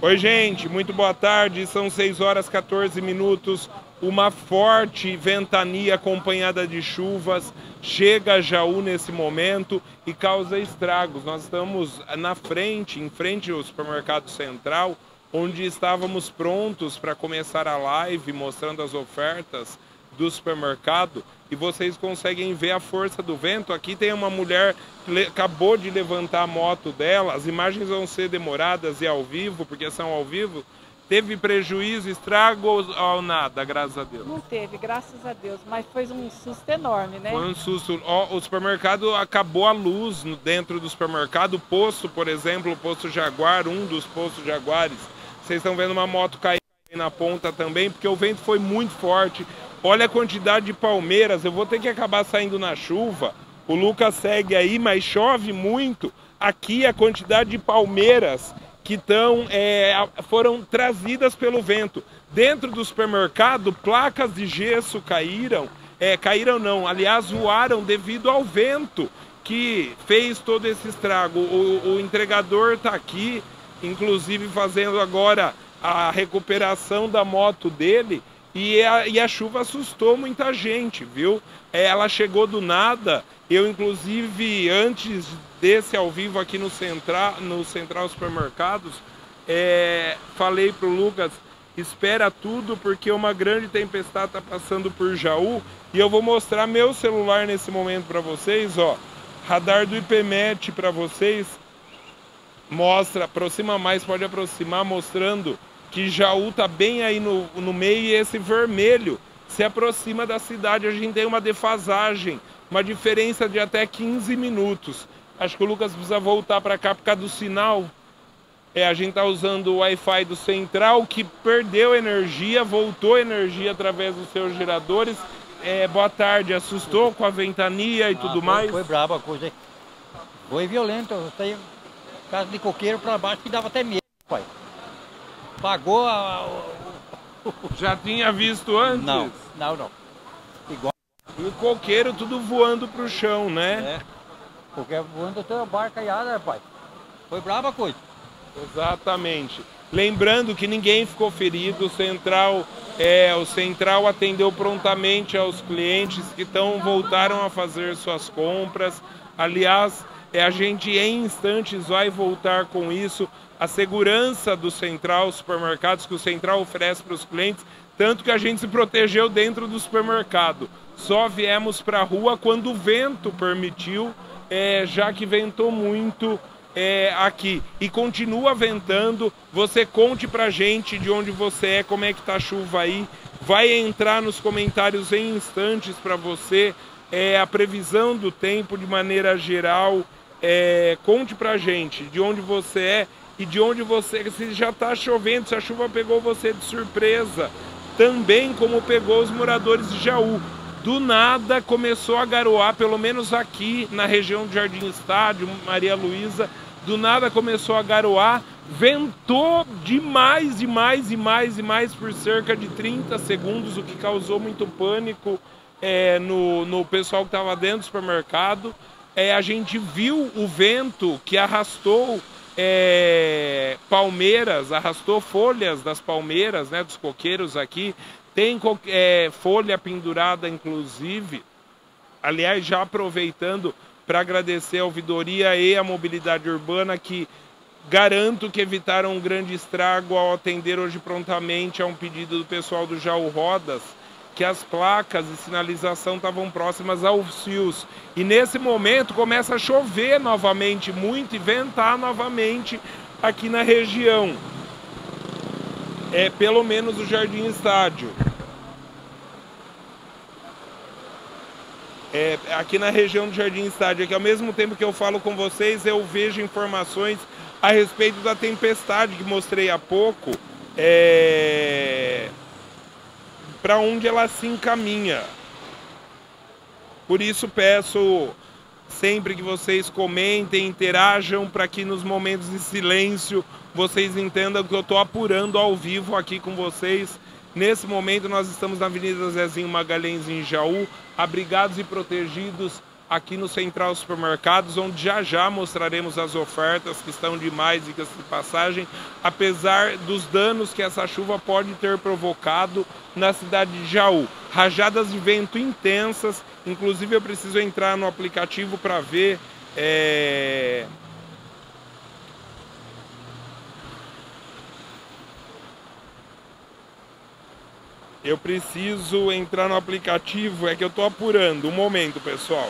Oi, gente, muito boa tarde. São 6 horas 14 minutos. Uma forte ventania acompanhada de chuvas chega a Jaú nesse momento e causa estragos. Nós estamos na frente, em frente ao supermercado central, onde estávamos prontos para começar a live mostrando as ofertas do supermercado e vocês conseguem ver a força do vento. Aqui tem uma mulher que acabou de levantar a moto dela. As imagens vão ser demoradas e ao vivo, porque são ao vivo. Teve prejuízo, estrago ou nada, graças a Deus? Não teve, graças a Deus, mas foi um susto enorme, né? Foi um susto. O supermercado acabou a luz dentro do supermercado. O posto, por exemplo, o posto Jaguar, um dos postos Jaguares. Vocês estão vendo uma moto cair na ponta também, porque o vento foi muito forte. Olha a quantidade de palmeiras. Eu vou ter que acabar saindo na chuva. O Lucas segue aí, mas chove muito. Aqui a quantidade de palmeiras que tão, é, foram trazidas pelo vento. Dentro do supermercado, placas de gesso caíram. É, caíram não, aliás, voaram devido ao vento que fez todo esse estrago. O, o entregador está aqui, inclusive fazendo agora a recuperação da moto dele e a, e a chuva assustou muita gente, viu? É, ela chegou do nada. Eu, inclusive, antes desse ao vivo aqui no Central, no Central Supermercados, é, falei para o Lucas, espera tudo porque uma grande tempestade está passando por Jaú e eu vou mostrar meu celular nesse momento para vocês, ó. Radar do IPMET para vocês. Mostra, aproxima mais, pode aproximar, mostrando que Jaú está bem aí no, no meio e esse vermelho se aproxima da cidade. A gente tem uma defasagem, uma diferença de até 15 minutos. Acho que o Lucas precisa voltar para cá por causa do sinal. É, a gente está usando o Wi-Fi do Central, que perdeu energia, voltou energia através dos seus geradores. É, boa tarde, assustou com a ventania e ah, tudo foi, mais? Foi braba a coisa. Foi violento. Eu saí casa de coqueiro para baixo que dava até medo, pai. Pagou a, Já tinha visto antes? Não, não, não. Igual. E o coqueiro tudo voando pro chão, né? É. Porque voando até a barca né, pai. Foi brava a coisa. Exatamente. Lembrando que ninguém ficou ferido, o Central, é, o Central atendeu prontamente aos clientes que então voltaram a fazer suas compras. Aliás, é, a gente em instantes vai voltar com isso a segurança do Central Supermercados que o Central oferece para os clientes, tanto que a gente se protegeu dentro do supermercado. Só viemos para a rua quando o vento permitiu, é, já que ventou muito é, aqui. E continua ventando. Você conte para a gente de onde você é, como é que tá a chuva aí. Vai entrar nos comentários em instantes para você é, a previsão do tempo de maneira geral. É, conte para a gente de onde você é e de onde você, se já está chovendo, se a chuva pegou você de surpresa, também como pegou os moradores de Jaú. Do nada começou a garoar, pelo menos aqui na região do Jardim Estádio, Maria Luísa, do nada começou a garoar, ventou demais, demais, demais e mais por cerca de 30 segundos, o que causou muito pânico é, no, no pessoal que estava dentro do supermercado. É, a gente viu o vento que arrastou é, palmeiras, arrastou folhas das palmeiras, né, dos coqueiros aqui. Tem é, folha pendurada, inclusive. Aliás, já aproveitando para agradecer a ouvidoria e a mobilidade urbana que garanto que evitaram um grande estrago ao atender hoje prontamente a um pedido do pessoal do Jaú Rodas que as placas de sinalização estavam próximas aos fios. E nesse momento começa a chover novamente muito e ventar novamente aqui na região. É pelo menos o Jardim Estádio. É, aqui na região do Jardim Estádio, que ao mesmo tempo que eu falo com vocês, eu vejo informações a respeito da tempestade que mostrei há pouco. É para onde ela se encaminha. Por isso peço sempre que vocês comentem, interajam para que nos momentos de silêncio vocês entendam que eu estou apurando ao vivo aqui com vocês. Nesse momento nós estamos na Avenida Zezinho Magalhães em Jaú, abrigados e protegidos aqui no Central Supermercados, onde já já mostraremos as ofertas que estão demais e que de passagem, apesar dos danos que essa chuva pode ter provocado na cidade de Jaú. Rajadas de vento intensas, inclusive eu preciso entrar no aplicativo para ver. É... Eu preciso entrar no aplicativo, é que eu estou apurando. Um momento, pessoal.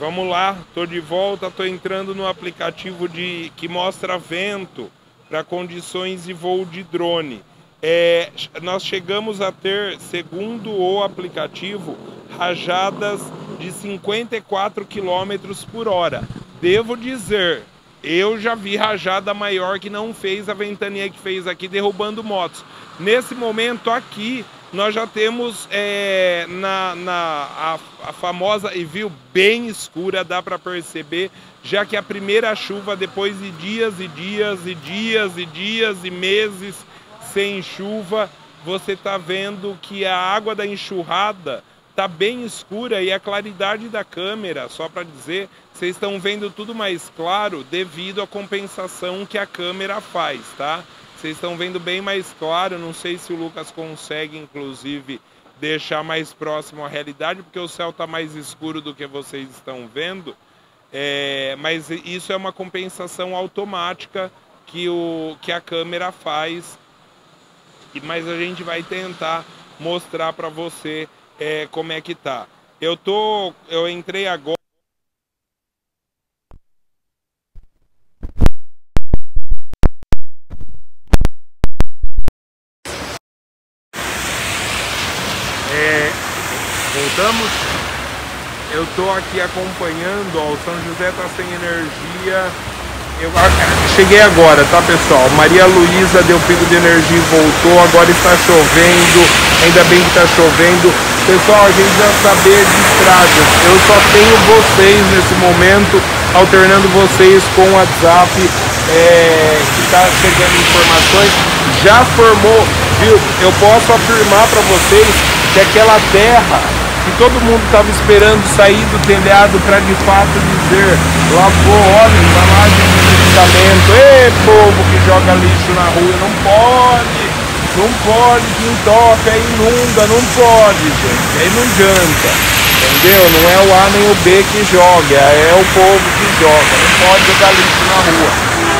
Vamos lá, estou de volta, estou entrando no aplicativo de que mostra vento para condições de voo de drone. É, nós chegamos a ter, segundo o aplicativo, rajadas de 54 km por hora. Devo dizer, eu já vi rajada maior que não fez a ventania que fez aqui, derrubando motos. Nesse momento aqui, nós já temos é, na, na a, a, famosa e viu bem escura, dá para perceber, já que a primeira chuva, depois de dias e dias e dias e dias e meses sem chuva, você está vendo que a água da enxurrada está bem escura e a claridade da câmera, só para dizer, vocês estão vendo tudo mais claro devido à compensação que a câmera faz, tá? Vocês estão vendo bem mais claro, não sei se o Lucas consegue, inclusive, deixar mais próximo à realidade, porque o céu está mais escuro do que vocês estão vendo. É, mas isso é uma compensação automática que, o, que a câmera faz. Mas a gente vai tentar mostrar para você é, como é que tá. Eu tô, eu entrei agora. Voltamos. Eu estou aqui acompanhando, ó, o São José está sem energia. Eu cheguei agora, tá pessoal? Maria Luísa deu pico de energia e voltou, agora está chovendo, ainda bem que está chovendo. Pessoal, a gente já saber de estradas. Eu só tenho vocês nesse momento, alternando vocês com o WhatsApp, é, que está chegando informações. Já formou, viu? Eu posso afirmar para vocês que aquela terra que todo mundo estava esperando sair do telhado para de fato dizer lavou, olha, embalagem de medicamento, ei povo que joga lixo na rua, não pode, não pode, que entope, aí inunda, não pode, gente, aí não adianta, entendeu? Não é o A nem o B que joga, é o povo que joga, não pode jogar lixo na rua.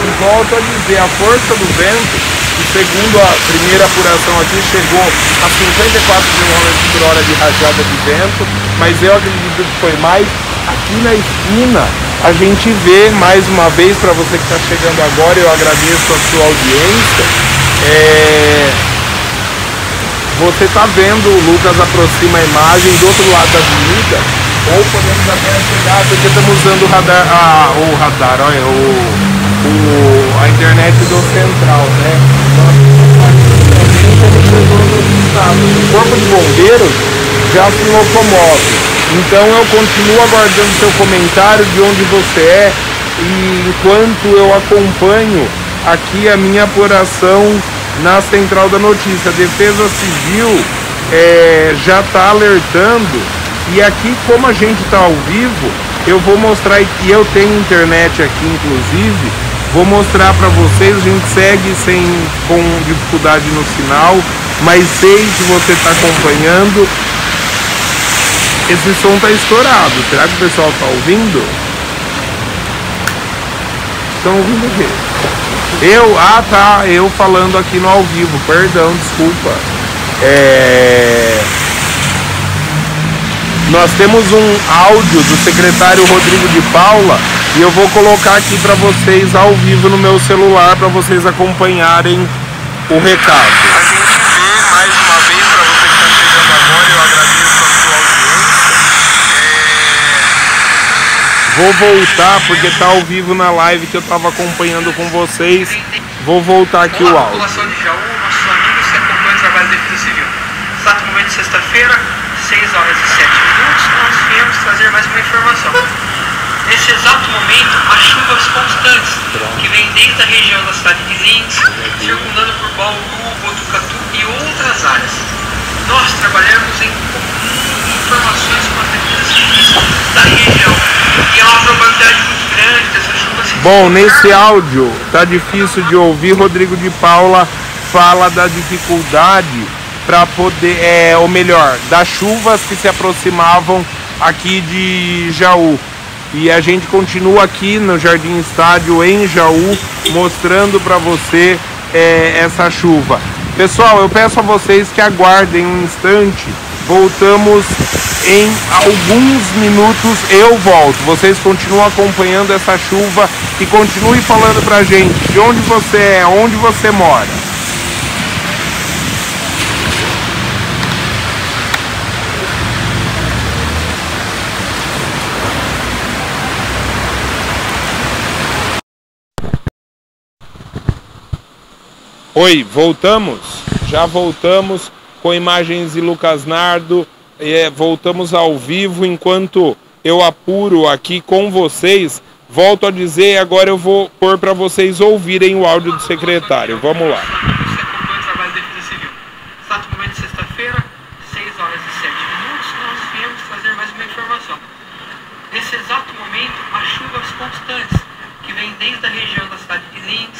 E volto a dizer, a força do vento e segundo a primeira apuração aqui, chegou a 54 km por hora de rajada de vento, mas eu acredito que foi mais. Aqui na esquina a gente vê mais uma vez, para você que está chegando agora, eu agradeço a sua audiência. É... Você está vendo, o Lucas aproxima a imagem do outro lado da avenida, ou podemos até chegar, porque estamos usando o radar, ah, o radar, olha, o o, a internet do central, né? O corpo de bombeiros já se locomove. Então eu continuo aguardando seu comentário de onde você é e enquanto eu acompanho aqui a minha apuração na central da notícia. A Defesa Civil é, já está alertando e aqui como a gente está ao vivo, eu vou mostrar e eu tenho internet aqui inclusive Vou mostrar para vocês, a gente segue sem, com dificuldade no sinal, mas sei que você está acompanhando. Esse som está estourado, será que o pessoal está ouvindo? Estão ouvindo o quê? Eu? Ah tá, eu falando aqui no ao vivo, perdão, desculpa. É... Nós temos um áudio do secretário Rodrigo de Paula e eu vou colocar aqui para vocês ao vivo no meu celular para vocês acompanharem o recado. A gente vê mais uma vez para você que está chegando agora, eu agradeço a sua audiência. É... Vou voltar porque está ao vivo na live que eu estava acompanhando com vocês. Vou voltar aqui Olá, o áudio. população de Jaú, nossos amigos que acompanham o trabalho da Defesa Civil. Exato momento de sexta-feira, 6 horas e 7 minutos, nós viemos trazer mais uma informação. Nesse exato momento, há chuvas constantes, que vêm desde a região da cidade de Lins, circundando por Bauru, Botucatu e outras áreas. Nós trabalhamos em informações com as devidas da região, e há uma probabilidade muito grande dessa chuva se Bom, nesse áudio tá difícil de ouvir. Rodrigo de Paula fala da dificuldade para poder, é, ou melhor, das chuvas que se aproximavam aqui de Jaú. E a gente continua aqui no Jardim Estádio em Jaú, mostrando para você é, essa chuva. Pessoal, eu peço a vocês que aguardem um instante. Voltamos em alguns minutos. Eu volto. Vocês continuam acompanhando essa chuva e continue falando pra gente de onde você é, onde você mora. Oi, voltamos? Já voltamos com imagens de Lucas Nardo. É, voltamos ao vivo enquanto eu apuro aqui com vocês. Volto a dizer, agora eu vou pôr para vocês ouvirem o áudio do secretário. Vamos lá. Você acompanha o trabalho da Defesa Civil. Exato momento de sexta-feira, 6 horas e 7 minutos, nós viemos trazer mais uma informação. Nesse exato momento, há chuvas constantes, que vêm desde a região da cidade de Lins,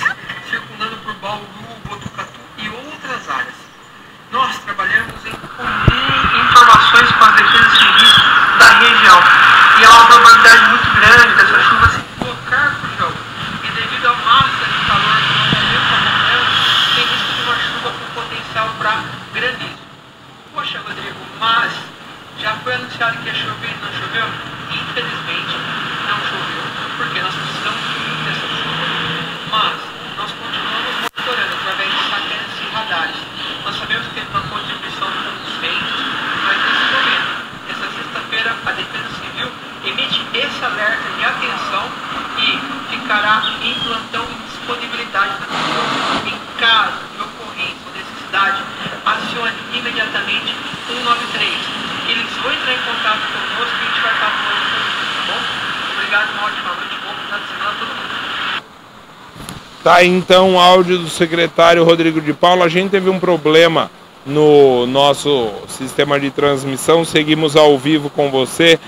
circundando por Bauru, Botucatu e outras áreas. Nós trabalhamos em comum informações com as defesas civis da região, e há uma probabilidade muito grande dessa chuva se deslocar para o jogo. E devido à massa de calor que nós vemos acompanhando, tem risco de uma chuva com potencial para granizo. Poxa, Rodrigo, mas já foi anunciado que ia chover e não choveu? Infelizmente, não choveu, porque nós precisamos muito dessa chuva. Mas nós continuamos monitorando através de satélites e radares. Nós sabemos que teve uma contribuição com os ventos, mas nesse momento, essa sexta-feira, a Defesa Civil emite esse alerta de atenção e ficará em plantão em disponibilidade da pessoa. Em caso de ocorrência ou necessidade, acione imediatamente 193. Eles vão entrar em contato conosco e a gente vai estar falando com vocês, tá bom? Obrigado, uma ótima noite, bom final de semana a todo mundo. Então o áudio do secretário Rodrigo de Paula. A gente teve um problema no nosso sistema de transmissão. Seguimos ao vivo com você.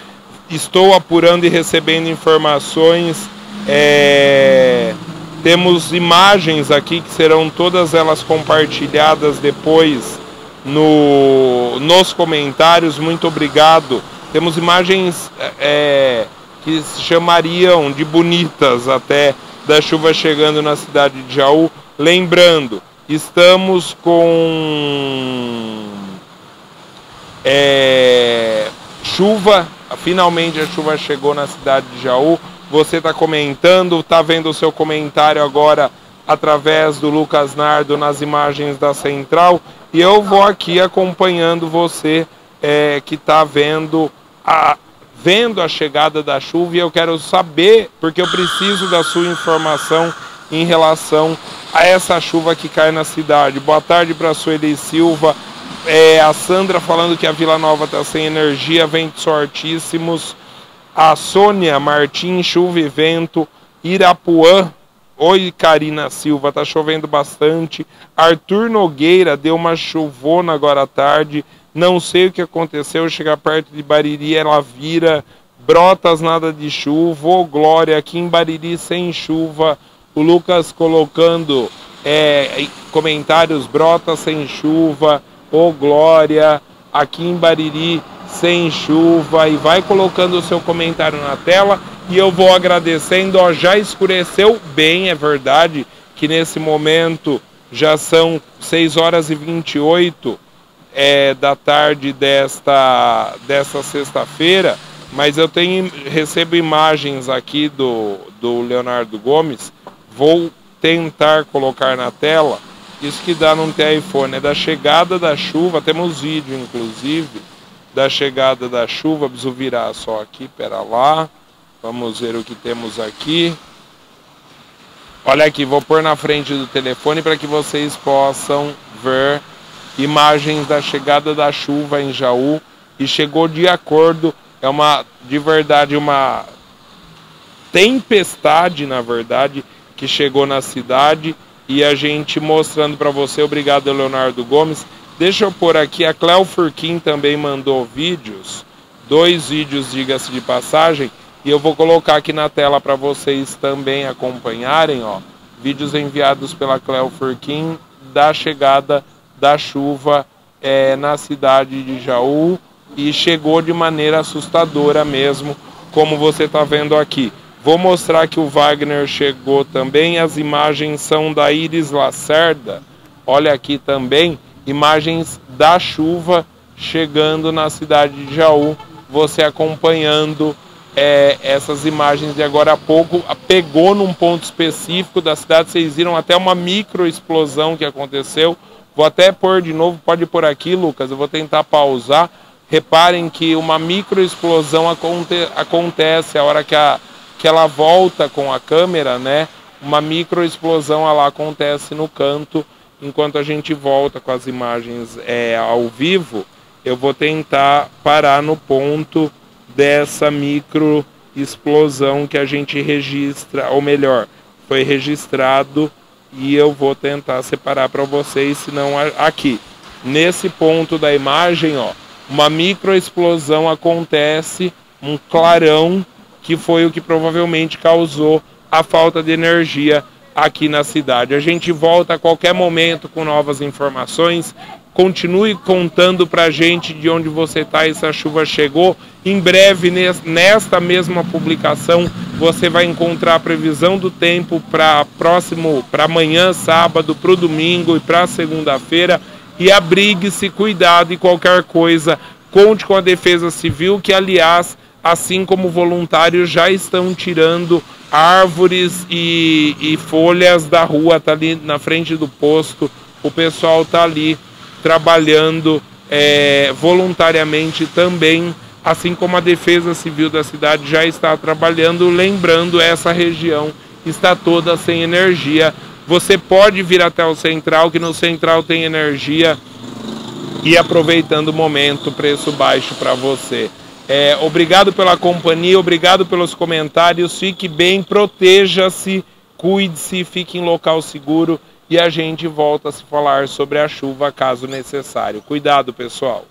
Estou apurando e recebendo informações. É, Temos imagens aqui que serão todas elas compartilhadas depois no, nos comentários. Muito obrigado. Temos imagens é, que se chamariam de bonitas até da chuva chegando na cidade de Jaú. Lembrando, estamos com é, chuva, finalmente a chuva chegou na cidade de Jaú. Você está comentando, está vendo o seu comentário agora através do Lucas Nardo nas imagens da central. E eu vou aqui acompanhando você é, que está vendo a, vendo a chegada da chuva e eu quero saber, porque eu preciso da sua informação em relação a essa chuva que cai na cidade. Boa tarde para a Sueli Silva. É, a Sandra falando que a Vila Nova está sem energia, ventos fortíssimos. A Sônia Martins, chuva e vento. Irapuã, oi Karina Silva, tá chovendo bastante. Arthur Nogueira deu uma chuvona agora à tarde. Não sei o que aconteceu, chegar perto de Bariri, ela vira, brotas nada de chuva, ô glória, aqui em Bariri sem chuva, o Lucas colocando é, comentários, brotas sem chuva, ô glória, aqui em Bariri sem chuva, e vai colocando o seu comentário na tela, e eu vou agradecendo, ó, já escureceu bem, é verdade, que nesse momento já são 6 horas e 28 é, da tarde desta, desta sexta-feira, mas eu tenho recebo imagens aqui do, do Leonardo Gomes, vou tentar colocar na tela, isso que dá não ter iPhone, é da chegada da chuva, temos vídeo inclusive, da chegada da chuva, preciso virar só aqui, pera lá, vamos ver o que temos aqui. Olha aqui, vou pôr na frente do telefone para que vocês possam ver imagens da chegada da chuva em Jaú e chegou de acordo, é uma de verdade uma tempestade, na verdade, que chegou na cidade e a gente mostrando para você. Obrigado, Leonardo Gomes. Deixa eu pôr aqui, a Cleo Furquim também mandou vídeos, dois vídeos, diga-se de passagem, e eu vou colocar aqui na tela para vocês também acompanharem, ó, vídeos enviados pela Cleo Furquim da chegada da chuva é, na cidade de Jaú e chegou de maneira assustadora mesmo, como você está vendo aqui. Vou mostrar que o Wagner chegou também. As imagens são da Iris Lacerda. Olha aqui também imagens da chuva chegando na cidade de Jaú. Você acompanhando é, essas imagens de agora há pouco. Pegou num ponto específico da cidade. Vocês viram até uma micro explosão que aconteceu. Vou até pôr de novo, pode pôr aqui, Lucas, eu vou tentar pausar. Reparem que uma microexplosão aconte acontece a hora que, a, que ela volta com a câmera, né? Uma microexplosão lá acontece no canto. Enquanto a gente volta com as imagens é, ao vivo, eu vou tentar parar no ponto dessa microexplosão que a gente registra, ou melhor, foi registrado e eu vou tentar separar para vocês, senão aqui, nesse ponto da imagem, ó, uma microexplosão acontece, um clarão que foi o que provavelmente causou a falta de energia aqui na cidade. A gente volta a qualquer momento com novas informações. Continue contando para a gente de onde você está. Essa chuva chegou. Em breve, nesta mesma publicação, você vai encontrar a previsão do tempo para próximo, para amanhã, sábado, para o domingo e para segunda-feira. E abrigue-se, cuidado e qualquer coisa, conte com a Defesa Civil, que aliás, assim como voluntários, já estão tirando árvores e, e folhas da rua, tá ali na frente do posto. O pessoal tá ali trabalhando é, voluntariamente também, assim como a Defesa Civil da cidade já está trabalhando, lembrando essa região está toda sem energia. Você pode vir até o central, que no central tem energia e aproveitando o momento, preço baixo para você. É, obrigado pela companhia, obrigado pelos comentários. Fique bem, proteja-se, cuide-se, fique em local seguro e a gente volta a se falar sobre a chuva caso necessário. Cuidado, pessoal.